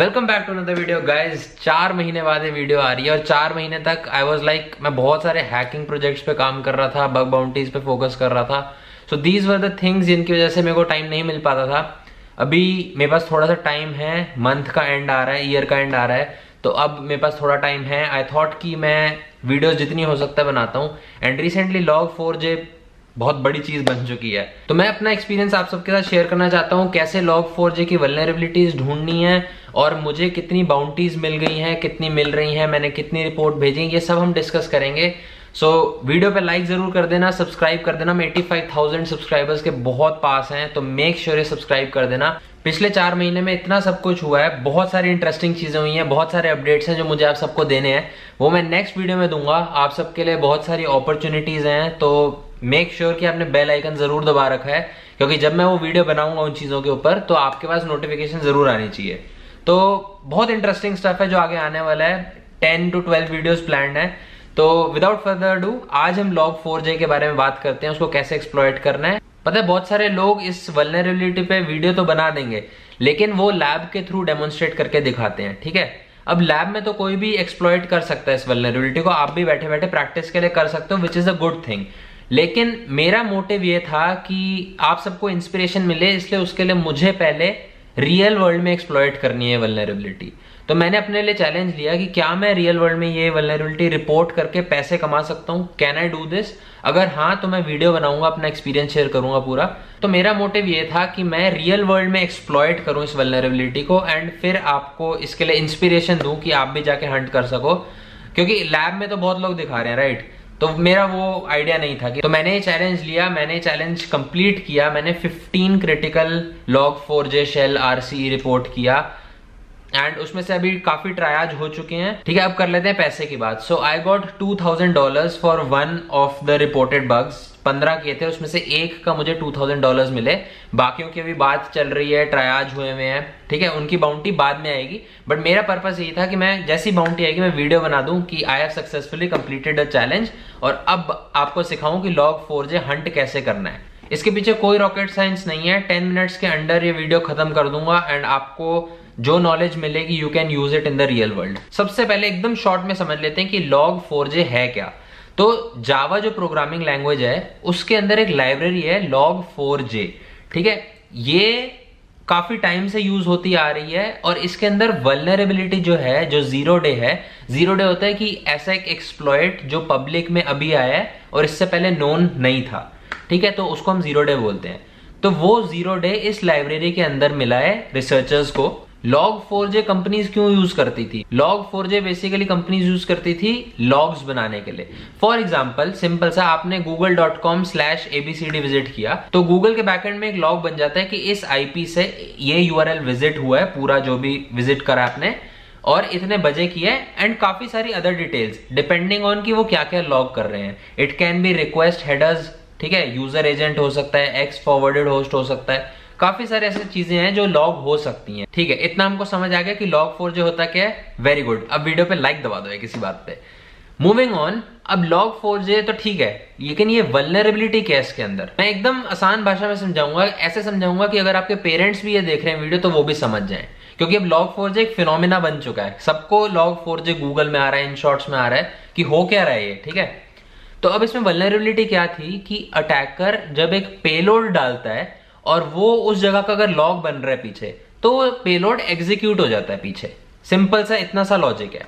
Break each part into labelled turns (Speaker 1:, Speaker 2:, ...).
Speaker 1: Welcome back to another video guys चार महीने बाद ये वीडियो आ रही है और चार महीने तक आई वॉज़ लाइक मैं बहुत सारे हैकिंग प्रोजेक्ट्स पे काम कर रहा था बग बाउंटीज पे फोकस कर रहा था। So these were the things जिनकी वजह से मेरे को टाइम नहीं मिल पाता था। अभी मेरे पास थोड़ा सा टाइम है मंथ का एंड आ रहा है ईयर का एंड आ रहा है। तो अब मेरे पास थोड़ा टाइम है। आई थॉट कि मैं वीडियोस जितनी हो सकता है बनाता हूँ। And recently log four J बहुत बड़ी चीज़ बन चुकी है। तो मैं अपना एक्सपीरियंस आप सबके साथ शेयर करना चाहता हूँ कैसे लॉग फोर जे की वलनरेबिलिटीज ढूंढनी है और मुझे कितनी बाउंटीज मिल गई हैं कितनी मिल रही हैं मैंने कितनी रिपोर्ट भेजी ये सब हम डिस्कस करेंगे। सो so, वीडियो पे लाइक ज़रूर कर देना सब्सक्राइब कर देना। हम 85,000 सब्सक्राइबर्स के बहुत पास हैं तो मेक श्योर ये सब्सक्राइब कर देना। पिछले चार महीने में इतना सब कुछ हुआ है बहुत सारी इंटरेस्टिंग चीज़ें हुई हैं बहुत सारे अपडेट्स हैं जो मुझे आप सबको देने हैं। वो मैं नेक्स्ट वीडियो में दूँगा। आप सबके लिए बहुत सारी अपॉर्चुनिटीज़ हैं तो मेक श्योर sure कि आपने बेल आइकन ज़रूर दबा रखा है, क्योंकि जब मैं वो वीडियो बनाऊँगा उन चीज़ों के ऊपर तो आपके पास नोटिफिकेशन ज़रूर आनी चाहिए। तो बहुत इंटरेस्टिंग स्टफ़ है जो आगे आने वाला है। Ten to twelve videos plan है। तो विदाउट फर्दर डू आज हम लॉग फोर जे के बारे में बात करते हैं, उसको कैसे एक्सप्लॉयट करना है। पता है, बहुत सारे लोग इस वलनरेबिलिटी पे वीडियो तो बना देंगे, लेकिन वो लैब के थ्रू डेमोन्स्ट्रेट करके दिखाते हैं, ठीक है? अब लैब में तो कोई भी एक्सप्लॉयट कर सकता है इस वलनरेबिलिटी को, आप भी बैठे बैठे प्रैक्टिस के लिए कर सकते हो which is a good thing लेकिन मेरा मोटिव ये था कि आप सबको इंस्पिरेशन मिले, इसलिए उसके लिए मुझे पहले रियल वर्ल्ड में एक्सप्लॉयट करनी है वलनरेबिलिटी तो मैंने अपने लिए चैलेंज लिया कि क्या मैं रियल वर्ल्ड में ये वलनरेबिलिटी रिपोर्ट करके पैसे कमा सकता हूँ? कैन आई डू दिस अगर हाँ तो मैं वीडियो बनाऊँगा, अपना एक्सपीरियंस शेयर करूँगा पूरा। तो मेरा मोटिव ये था कि मैं रियल वर्ल्ड में एक्सप्लॉयट करूँ इस वलनरेबिलिटी को एंड फिर आपको इसके लिए इंस्पिरेशन दूँ कि आप भी जाके हंट कर सको। क्योंकि लैब में तो बहुत लोग दिखा रहे हैं राइट तो मेरा वो आइडिया नहीं था कि तो मैंने ये चैलेंज लिया, मैंने चैलेंज कंप्लीट किया, मैंने 15 critical log four J shell RC report किया। एंड उसमें से अभी काफ़ी ट्रायाज हो चुके हैं। ठीक है, अब कर लेते हैं पैसे की बात। So I got two thousand dollar for one of the reported bugs पंद्रह किए थे, उसमें से एक का मुझे टू थाउज़ेंड डॉलर मिले। बाकियों की अभी बात चल रही है ट्रायाज हुए हुए हैं, ठीक है? उनकी बाउंटी बाद में आएगी। बट मेरा पर्पज यही था कि मैं, जैसी बाउंटी आएगी, मैं वीडियो बना दूँ कि I have successfully completed a challenge और अब आपको सिखाऊं कि लॉग फोर जे हंट कैसे करना है। इसके पीछे कोई रॉकेट साइंस नहीं है। टेन मिनट्स के अंडर ये वीडियो खत्म कर दूँगा एंड आपको जो नॉलेज मिलेगी you can use it in the real world सबसे पहले एकदम शॉर्ट में समझ लेते हैं कि लॉग फोर जे है क्या। तो जावा जो प्रोग्रामिंग लैंग्वेज है, उसके अंदर एक लाइब्रेरी है लॉग फोर जे ठीक है? ये काफ़ी टाइम से यूज़ होती आ रही है और इसके अंदर वलनरेबिलिटी जो है, जो ज़ीरो डे है ज़ीरो डे होता है कि ऐसा एक एक्सप्लॉयट जो पब्लिक में अभी आया है और इससे पहले नोन नहीं था। ठीक है? तो उसको हम ज़ीरो डे बोलते हैं। तो वो ज़ीरो डे इस लाइब्रेरी के अंदर मिला है रिसर्चर्स को। लॉग फोर जे कंपनीज़ क्यों यूज़ करती थी? Log four J basically companies use करती थी लॉग्स बनाने के लिए। फॉर एग्ज़ाम्पल सिंपल सा, आपने Google dot com slash ABCD visit किया तो गूगल के बैकएंड में एक लॉग बन जाता है कि इस आईपी से ये यूआरएल विज़िट हुआ है, पूरा जो भी विज़िट करा आपने, और इतने बजे की है एंड काफ़ी सारी अदर डिटेल्स डिपेंडिंग ऑन कि वो क्या क्या लॉग कर रहे हैं। It can be request headers ठीक है यूज़र एजेंट हो सकता है एक्स फॉरवर्डेड होस्ट हो सकता है। काफ़ी सारी ऐसी चीज़ें हैं जो लॉग हो सकती हैं। ठीक है, इतना हमको समझ आ गया कि लॉग फोर जो होता क्या है? वेरी गुड अब वीडियो पे लाइक दबा दो किसी बात पे। मूविंग ऑन अब लॉग फोर जे तो ठीक है, लेकिन ये वलनरेबिलिटी क्या है इसके अंदर। मैं एकदम आसान भाषा में समझाऊँगा, ऐसे समझाऊँगा कि अगर आपके पेरेंट्स भी ये देख रहे हैं वीडियो तो वो भी समझ जाए। क्योंकि अब लॉग फोर जे एक फिनोमिना बन चुका है। सबको लॉग फोर जे गूगल में आ रहा है इन शॉर्ट्स में आ रहा है कि हो क्या रहा है ये, ठीक है? तो अब इसमें वलनरेबिलिटी क्या थी कि अटैकर जब एक पेलोड डालता है और वो उस जगह का अगर लॉग बन रहा है पीछे तो पेलोड एग्जीक्यूट हो जाता है पीछे। सिंपल सा, इतना सा लॉजिक है।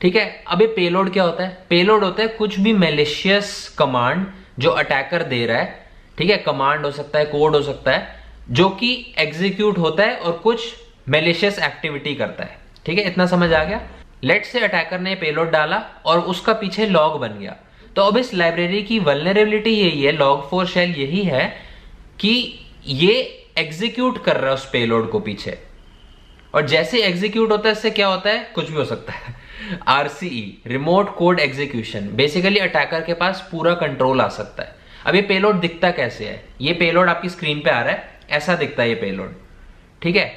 Speaker 1: ठीक है? अब ये पेलोड क्या होता है? पेलोड होता है कुछ भी मेलिशियस कमांड जो अटैकर दे रहा है। ठीक है? कमांड हो सकता है कोड हो सकता है, जो कि एग्जीक्यूट होता है और कुछ मेलिशियस एक्टिविटी करता है। ठीक है? इतना समझ आ गया? लेट से अटैकर ने पेलोड डाला और उसका पीछे लॉग बन गया। तो अब इस लाइब्रेरी की वलनरेबिलिटी यही है लॉग फोर शेल यही है कि ये एग्जीक्यूट कर रहा है उस पेलोड को पीछे। और जैसे एग्जीक्यूट होता है, इससे क्या होता है? कुछ भी हो सकता है। RCE remote code execution basically attacker के पास पूरा कंट्रोल आ सकता है। अब ये पेलोड दिखता कैसे है? ये पेलोड आपकी स्क्रीन पे आ रहा है। ऐसा दिखता है ये पेलोड ठीक है?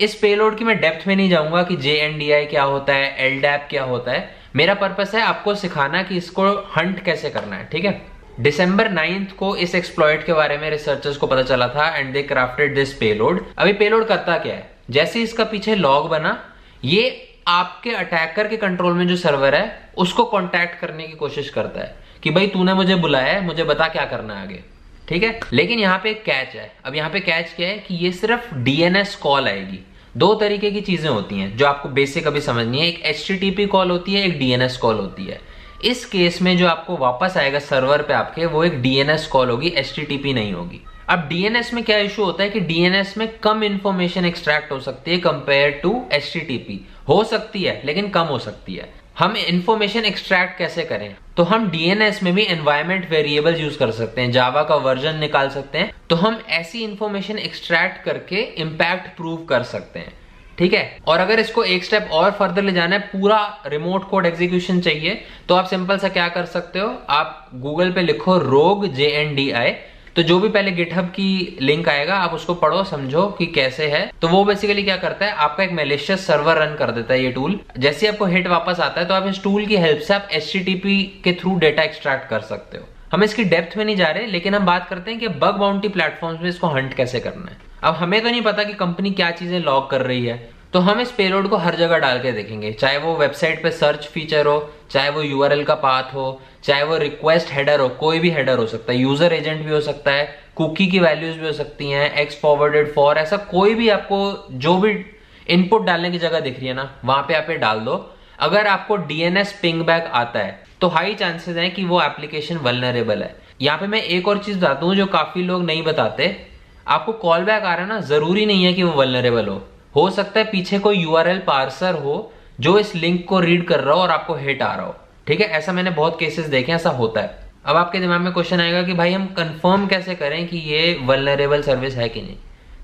Speaker 1: इस पेलोड की मैं डेप्थ में नहीं जाऊँगा कि जे एन डी आई क्या होता है एल क्या होता है। मेरा पर्पस है आपको सिखाना कि इसको हंट कैसे करना है। ठीक है? दिसंबर नाइन्थ को इस एक्सप्लॉयट के बारे में रिसर्चर्स को पता चला था and they crafted this payload अभी पेलोड करता क्या है? जैसे इसका पीछे लॉग बना, ये आपके अटैकर के कंट्रोल में जो सर्वर है, उसको कॉन्टैक्ट करने की कोशिश करता है कि भाई तूने मुझे बुलाया है, मुझे बता क्या करना है आगे। ठीक है? लेकिन यहाँ पे कैच है। अब यहाँ पे कैच क्या है कि ये सिर्फ़ डीएनएस कॉल आएगी। दो तरीके की चीज़ें होती हैं, जो आपको बेसिक अभी समझनी है। एक एच कॉल होती है, एक डीएनएस कॉल होती है। इस केस में जो आपको वापस आएगा सर्वर पे आपके, वो एक डीएनएस कॉल होगी एच नहीं होगी। अब डीएनएस में क्या इशू होता है कि डीएनएस में कम इन्फॉर्मेशन एक्सट्रैक्ट हो सकती है कंपेयर टू एच हो सकती है, लेकिन कम हो सकती है। हम इन्फॉर्मेशन एक्सट्रैक्ट कैसे करें? तो हम डीएनएस में भी एनवायरमेंट वेरिएबल यूज़ कर सकते हैं जावा का वर्जन निकाल सकते हैं। तो हम ऐसी इंफॉर्मेशन एक्सट्रैक्ट करके इम्पैक्ट प्रूव कर सकते हैं। ठीक है? और अगर इसको एक स्टेप और फर्दर ले जाना है, पूरा रिमोट कोड एग्जीक्यूशन चाहिए तो आप सिंपल सा क्या कर सकते हो? आप गूगल पे लिखो रोग जे एन डी आई तो जो भी पहले गिटहब की लिंक आएगा, आप उसको पढ़ो, समझो कि कैसे है। तो वो बेसिकली क्या करता है, आपका एक मेलिशियस सर्वर रन कर देता है ये टूल जैसे आपको हिट वापस आता है तो आप इस टूल की हेल्प से आप एच के थ्रू डेटा एक्सट्रैक्ट कर सकते हो। हम इसकी डेप्थ में नहीं जा रहे, लेकिन हम बात करते हैं कि बग बाउंटी प्लेटफॉर्म में इसको हंट कैसे करना है। अब हमें तो नहीं पता कि कंपनी क्या चीज़ें लॉक कर रही है। तो हम इस पेलोड को हर जगह डाल के देखेंगे। चाहे वो वेबसाइट पे सर्च फीचर हो, चाहे वो यूआरएल का पाथ हो, चाहे वो रिक्वेस्ट हेडर हो, कोई भी हेडर हो सकता है। यूज़र एजेंट भी हो सकता है कुकी की वैल्यूज़ भी हो सकती हैं एक्स फॉरवर्डेड फॉर ऐसा कोई भी आपको जो भी इनपुट डालने की जगह दिख रही है ना, वहाँ पे आप डाल दो। अगर आपको डीएनएस पिंग बैक आता है तो हाई चांसेस है कि वो एप्लीकेशन वलनरेबल है। यहाँ पे मैं एक और चीज़ बताता हूँ जो काफ़ी लोग नहीं बताते। आपको कॉल बैक आ रहा है ना, ज़रूरी नहीं है कि वो वलनरेबल हो। हो सकता है पीछे कोई यूआरएल पार्सर हो, जो इस लिंक को रीड कर रहा हो और आपको हिट आ रहा हो। ठीक है? ऐसा मैंने बहुत केसेस देखे ऐसा होता है। अब आपके दिमाग में क्वेश्चन आएगा कि भाई हम कंफर्म कैसे करें कि ये वलनरेबल सर्विस है कि नहीं?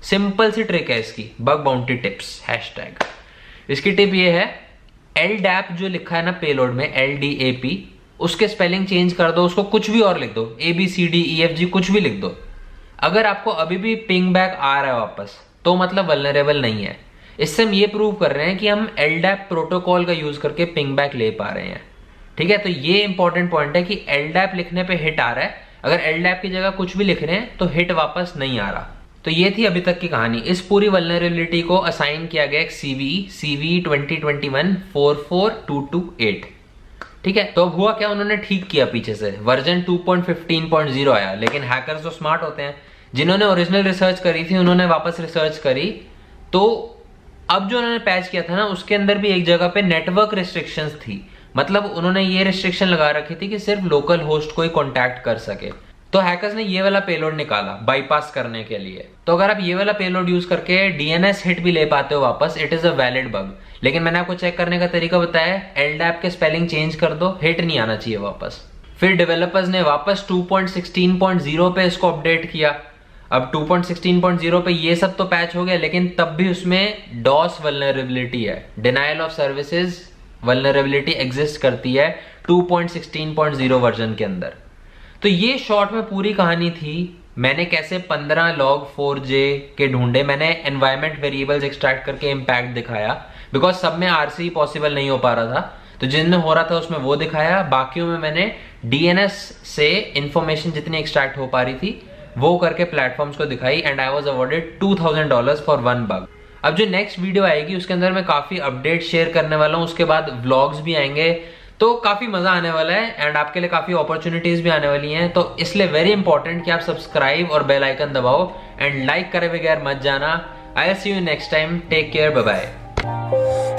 Speaker 1: सिंपल सी ट्रिक है इसकी बग बाउंटी टिप्स हैशटैग इसकी टिप ये है एल डैप जो लिखा है ना पेलोड में एल डी ए पी उसके स्पेलिंग चेंज कर दो, उसको कुछ भी और लिख दो A B C D E F G कुछ भी लिख दो। अगर आपको अभी भी पिंग बैक आ रहा है वापस तो मतलब वलनरेबल नहीं है। इससे हम ये प्रूव कर रहे हैं कि हम एलडैप प्रोटोकॉल का यूज़ करके पिंग बैक ले पा रहे हैं। ठीक है? तो ये इंपॉर्टेंट पॉइंट है कि एलडैप लिखने पे हिट आ रहा है। अगर एलडैप की जगह कुछ भी लिख रहे हैं तो हिट वापस नहीं आ रहा। तो ये थी अभी तक की कहानी। इस पूरी वलनरेबिलिटी को असाइन किया गया एक CV CV twenty twenty one four four two two eight ठीक है? तो अब हुआ क्या उन्होंने ठीक किया पीछे से? वर्जन 2.15.0 आया। लेकिन हैकर्स तो स्मार्ट होते हैं, जिन्होंने ओरिजिनल रिसर्च करी थी, उन्होंने वापस रिसर्च करी। तो अब जो उन्होंने पैच किया था ना, उसके अंदर भी एक जगह पे नेटवर्क रिस्ट्रिक्शंस थी। मतलब उन्होंने ये रिस्ट्रिक्शन लगा रखी थी कि सिर्फ़ लोकल होस्ट को ही कॉन्टैक्ट कर सके। तो हैकर्स ने ये वाला पेलोड निकाला बाईपास करने के लिए। तो अगर आप ये वाला पेलोड यूज़ करके डीएनएस हिट भी ले पाते हो वापस it is a valid bug लेकिन मैंने आपको चेक करने का तरीका बताया एलडैप के स्पेलिंग चेंज कर दो हिट नहीं आना चाहिए वापस। फिर डेवलपर्स ने वापस 2.16.0 पे इसको अपडेट किया। अब 2.16.0 पे ये सब तो पैच हो गया, लेकिन तब भी उसमें डॉस वलनरेबिलिटी है। Denial of services vulnerability exist करती है 2.16.0 वर्जन के अंदर। तो ये शॉर्ट में पूरी कहानी थी। मैंने कैसे 15 लॉग 4J के ढूंढे, मैंने एनवायरमेंट वेरिएबल्स एक्सट्रैक्ट करके इम्पैक्ट दिखाया। बिकॉज़ सब में आरसी पॉसिबल नहीं हो पा रहा था। तो जिनमें हो रहा था उसमें वो दिखाया। बाकियों में मैंने डीएनएस से इंफॉर्मेशन जितनी एक्सट्रैक्ट हो पा रही थी, वो करके प्लेटफॉर्म्स को दिखाई and I was awarded two thousand dollar for one bug अब जो नेक्स्ट वीडियो आएगी, उसके अंदर मैं काफ़ी अपडेट शेयर करने वाला हूँ। उसके बाद व्लॉग्स भी आएँगे। तो काफ़ी मज़ा आने वाला है एंड आपके लिए काफ़ी अपॉर्चुनिटीज़ भी आने वाली हैं। तो इसलिए वेरी इंपॉर्टेंट कि आप सब्सक्राइब और बेल आइकन दबाओ एंड लाइक करे बगैर मत जाना। I see you next time take care bye bye